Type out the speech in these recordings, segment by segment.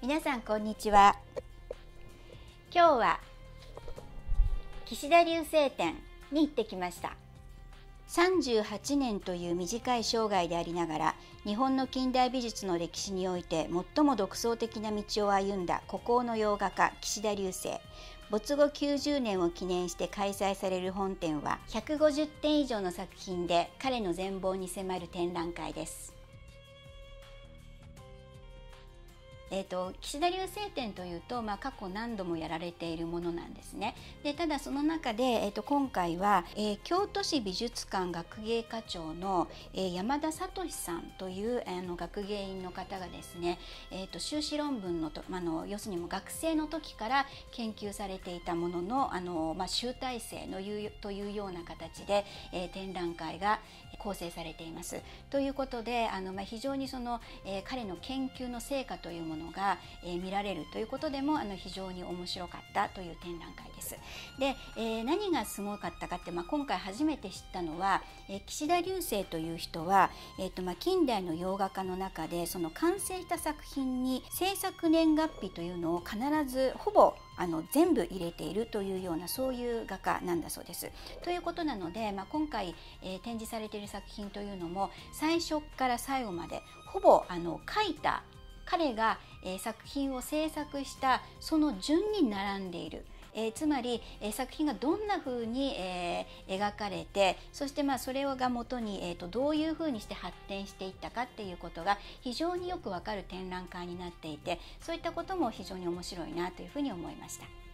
皆さんこんにちは。今日は岸田流星展に行ってきました。38年という短い生涯でありながら日本の近代美術の歴史において最も独創的な道を歩んだ孤高の洋画家岸田流星。没後90年を記念して開催される本展は150点以上の作品で彼の全貌に迫る展覧会です。えーと、岸田流星展というと、まあ、過去何度もやられているものなんですね。でただその中で、えーと、今回は、えー、京都市美術館学芸課長の、えー、山田聡さんというあの学芸員の方がですね、えーと、修士論文のと、まあの要するにも学生の時から研究されていたもののあの、まあ、集大成のいうというような形で、えー、展覧会が構成されています。ということであの、まあ、非常にその、えー、彼の研究の成果というもののが、えー、見られるということでもあの非常に面白かったという展覧会です。で、えー、何がすごかったかって、まあ、今回初めて知ったのは、えー、岸田流星という人は、えーとまあ、近代の洋画家の中でその完成した作品に制作年月日というのを必ずほぼあの全部入れているというようなそういう画家なんだそうです。ということなので、まあ、今回、えー、展示されている作品というのも最初から最後までほぼあの描いた彼が、えー、作品を制作したその順に並んでいる。えー、つまり、えー、作品がどんな風に、えー、描かれてそしてまあそれをが元に、えーと、どういう風にして発展していったかっていうことが非常によくわかる展覧会になっていてそういったことも非常に面白いなというふうに思いました。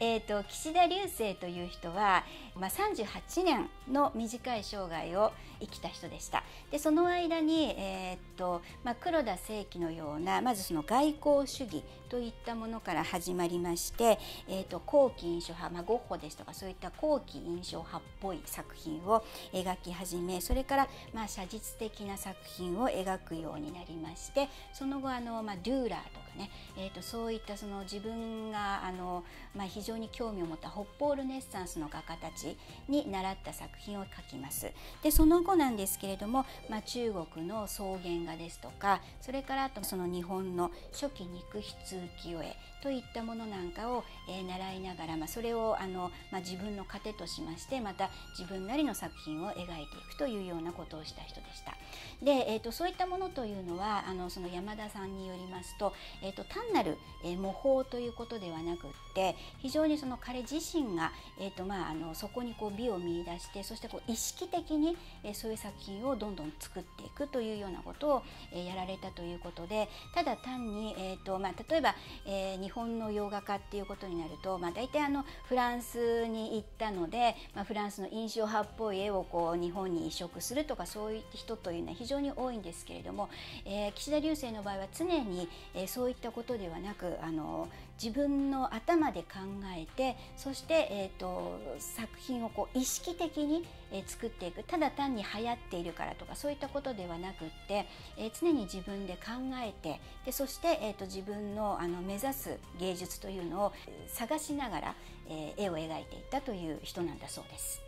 えーと、岸田流星という人は、まあ、38年の短い生涯を生きた人でした。でその間に、えーとまあ、黒田清輝のようなまずその外交主義といったものから始まりまして、えーと、後期印象派、まあ、ゴッホですとかそういった後期印象派っぽい作品を描き始めそれから、まあ、写実的な作品を描くようになりましてその後あの、まあ、デューラーとかね、えーと、そういったその自分があの、まあ、非常に興味を持った北方ルネッサンスの画家たちに習った作品を描きます。でその後なんですけれども、まあ、中国の草原画ですとかそれからあとその日本の初期肉筆浮世絵といったものなんかを、えー、習いながら、まあ、それをあの、まあ、自分の糧としましてまた自分なりの作品を描いていくというようなことをした人でした。で、えーと、そういったものというのはあのその山田さんによりますと,、えーと、単なる、えー、模倣ということではなくって非常にその彼自身が、えーとまあ、あのそこにこう美を見出してそしてこう意識的に、えー、そういう作品をどんどん作っていくというようなことを、えー、やられたということでただ単に、えーとまあ、例えば、えー、日本の洋画家っていうことになると、まあ、大体あのフランスに行ったので、まあ、フランスの印象派っぽい絵をこう日本に移植するとかそういう人というのは非常に多いんですけれども、えー、岸田流星の場合は常に、えー、そういったことではなくあの自分の頭で考えてそして、えーと、作品をこう意識的に、えー、作っていくただ単に流行っているからとかそういったことではなくって、えー、常に自分で考えてでそして、えーと、自分のあの目指す芸術というのを探しながら、えー、絵を描いていったという人なんだそうです。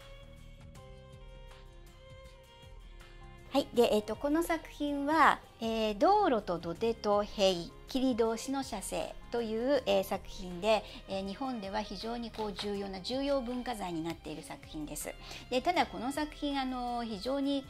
はい、で、えっ、ー、と、この作品は、えー、道路と土手と塀、切通しの写生という、えー、作品で、えー、日本では非常にこう重要な重要文化財になっている作品です。で、ただこの作品あの非常に、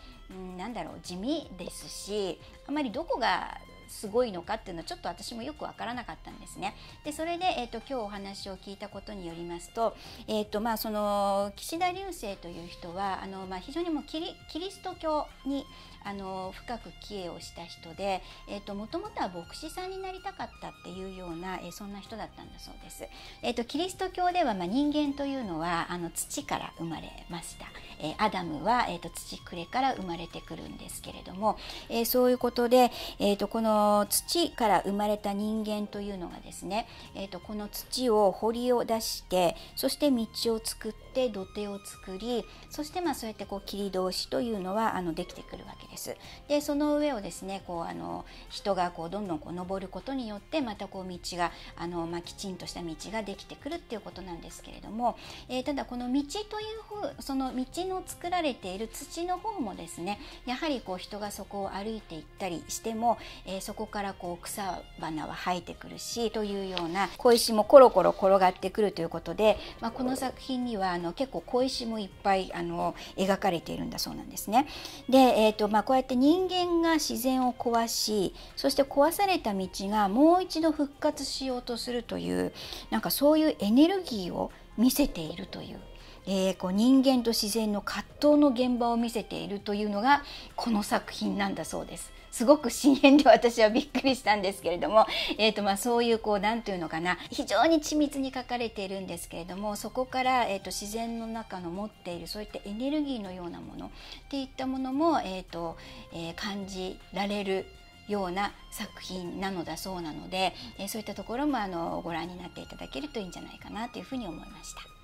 なんだろう地味ですし、あまりどこがすごいのかっていうのはちょっと私もよくわからなかったんですね。でそれで、えーと、今日お話を聞いたことによりますと,、えーとまあ、その岸田流星という人はあの、まあ、非常にもうキリキリスト教にあの深く帰依をした人で、えーと、もともとは牧師さんになりたかったっていうような、え、そんな人だったんだそうです。えーと、キリスト教では、まあ、人間というのはあの土から生まれました。え、アダムは、えーと、土くれから生まれてくるんですけれども、え、そういうことで、えー、とこの土から生まれた人間というのがですね、えー、とこの土を掘りを出してそして道を作ってって土手を作りそしてまあそうやってこう切り通しというのはあのできてくるわけです。でその上をですねこうあの人がこうどんどんこう登ることによってまたこう道があの、まあ、きちんとした道ができてくるっていうことなんですけれども、えー、ただこの道というその道の作られている土の方もですねやはりこう人がそこを歩いていったりしても、えー、そこからこう草花は生えてくるしというような小石もコロコロ転がってくるということで、まあ、この作品にはの結構小石もいっぱいあの描かれているんだそうなんですね。で、えーとまあ、こうやって人間が自然を壊しそして壊された道がもう一度復活しようとするというなんかそういうエネルギーを見せているという。えー、こう人間と自然の葛藤の現場を見せているというのがこの作品なんだそうです。すごく深淵で私はびっくりしたんですけれども、えーとまあ、そういうこう何て言うのかな非常に緻密に書かれているんですけれどもそこから、えーと、自然の中の持っているそういったエネルギーのようなものっていったものも、えーとえー、感じられるような作品なのだそうなので、えー、そういったところもあのご覧になっていただけるといいんじゃないかなというふうに思いました。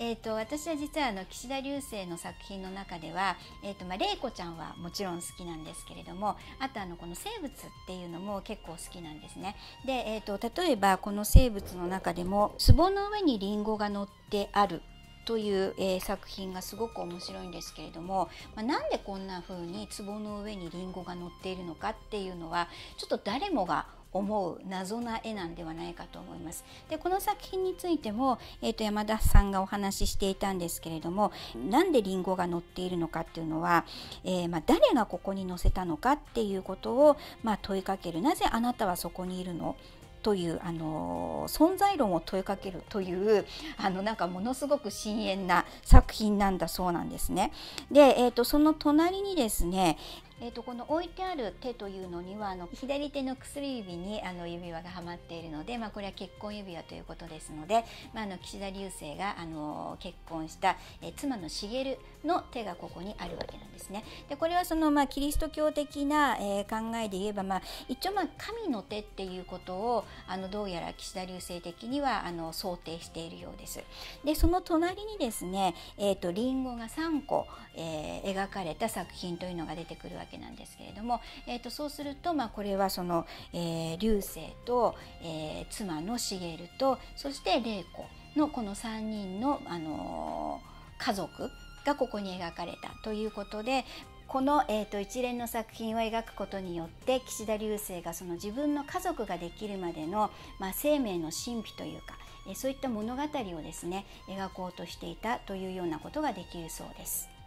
えーと、私は実はあの岸田流星の作品の中では、えーとまあ、玲子ちゃんはもちろん好きなんですけれどもあとあのこの生物っていうのも結構好きなんですね。で、えーと、例えばこの生物の中でも壺の上にリンゴが乗ってあるという、えー、作品がすごく面白いんですけれども、まあ、なんでこんな風に壺の上にリンゴが乗っているのかっていうのはちょっと誰もが思う謎な絵なんではないかと思います。でこの作品についても、えー、と山田さんがお話ししていたんですけれどもなんでリンゴが載っているのかっていうのは、えー、まあ、誰がここに載せたのかっていうことを、まあ、問いかけるなぜあなたはそこにいるのというあの存在論を問いかけるというあのなんかものすごく深遠な作品なんだそうなんですね。で、えーとその隣にですねえーと、この置いてある手というのにはあの左手の薬指にあの指輪がはまっているので、まあ、これは結婚指輪ということですので、まあ、あの岸田流星があの結婚した、えー、妻の茂の手がここにあるわけなんですね。でこれはその、まあ、キリスト教的な、えー、考えで言えば、まあ、一応、まあ、神の手っていうことをあのどうやら岸田流星的にはあの想定しているようです。でその隣にですね、えーと、リンゴが3個、えー、描かれた作品というのが出てくるわけけなんですけれども、えーと、そうすると、まあ、これはその、えー、流星と、えー、妻の茂とそして玲子のこの3人の、あのー、家族がここに描かれたということでこの、えーと、一連の作品を描くことによって岸田流星がその自分の家族ができるまでの、まあ、生命の神秘というか、えー、そういった物語をですね描こうとしていたというようなことができるそうです。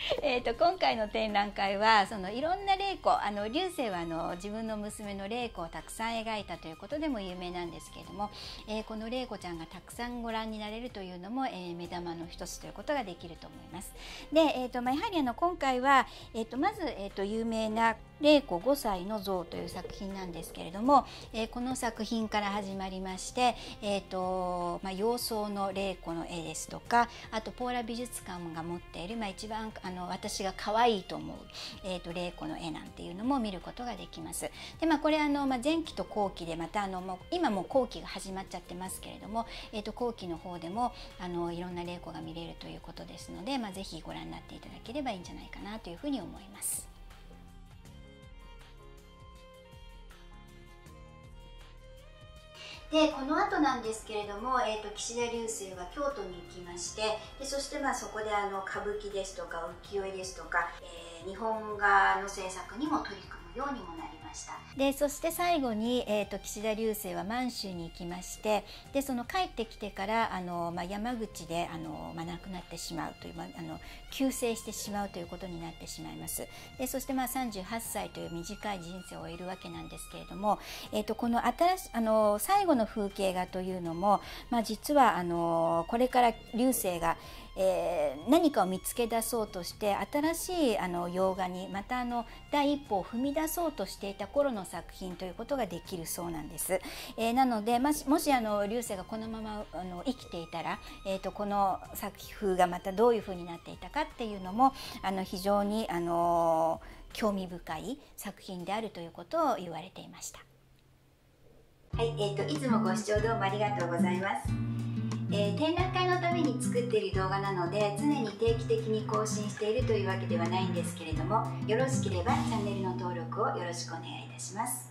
えーと、今回の展覧会はそのいろんな麗子あの流星はあの自分の娘の麗子をたくさん描いたということでも有名なんですけれども、えー、この麗子ちゃんがたくさんご覧になれるというのも、えー、目玉の一つということができると思います。で、えーとまあ、やはりあの今回は、えーと、まず、えーと有名な玲子5歳の像という作品なんですけれども、えー、この作品から始まりまして、えーとまあ、洋装の玲子の絵ですとかあとポーラ美術館が持っている、まあ、一番あの私が可愛いと思う、えーと、玲子の絵なんていうのも見ることができます。でまあ、これあの、まあ、前期と後期でまたあのもう今も後期が始まっちゃってますけれども、えーと、後期の方でもあのいろんな玲子が見れるということですので、まあ、ぜひご覧になっていただければいいんじゃないかなというふうに思います。でこの後なんですけれども、えーと、岸田流星は京都に行きましてでそしてまあそこであの歌舞伎ですとか浮世絵ですとか、えー、日本画の制作にも取り組むようにもなります。した。でそして最後に、えーと、岸田流星は満州に行きましてでその帰ってきてからあの、まあ、山口であの、まあ、亡くなってしまうという、まあ、あの急逝してしまうということになってしまいます。でそしてまあ38歳という短い人生を終えるわけなんですけれども、えーと、この新しあの最後の風景画というのも、まあ、実はあのこれから流星がえー、何かを見つけ出そうとして新しいあの洋画にまたあの第一歩を踏み出そうとしていた頃の作品ということができるそうなんです。えー、なのでもしもしあの流星がこのままあの生きていたら、えーと、この作風がまたどういうふうになっていたかっていうのもあの非常にあの興味深い作品であるということを言われていました。はい、、えーと、いつもご視聴どうもありがとうございます。えー、展覧会のために作っている動画なので常に定期的に更新しているというわけではないんですけれどもよろしければチャンネルの登録をよろしくお願いいたします。